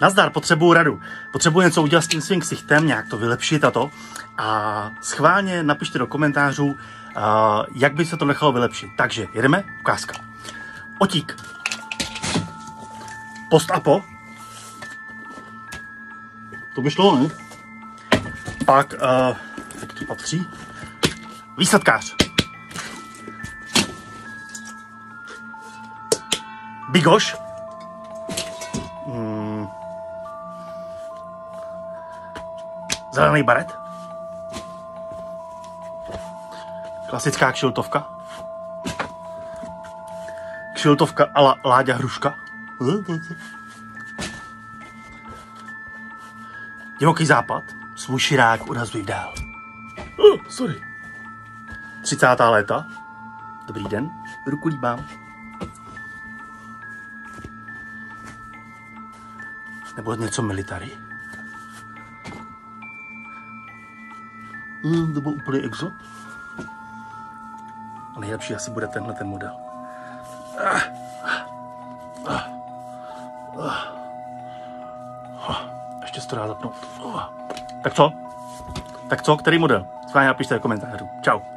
Nazdar, potřebuju radu. Potřebuji něco udělat s tím svým ksichtem, nějak to vylepšit a to. A schválně napište do komentářů, uh, jak by se to nechalo vylepšit. Takže jedeme, ukázka. Otík. Post apo. To by šlo, ne? Pak, uh, jak to patří? Výsadkář. Bigoš. Zelený baret. Klasická kšiltovka. Kšiltovka ala Láďa Hruška. Divoký západ. Svůj širák odhazuj dál. Oh, sorry. 30. léta. Dobrý den. Ruku líbám. Nebo něco military. Mm, nebo úplně exo. A nejlepší asi bude tenhle ten model. Ah, ah, ah, ah. Ještě se to dá zapnout. Tak co? Tak co? Který model? Schválně napište do komentářů. Čau.